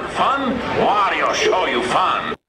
want fun? Wario show you fun.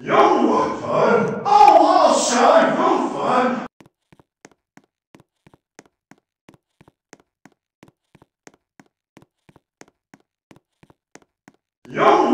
You want fun? Oh, I'll show you fun! You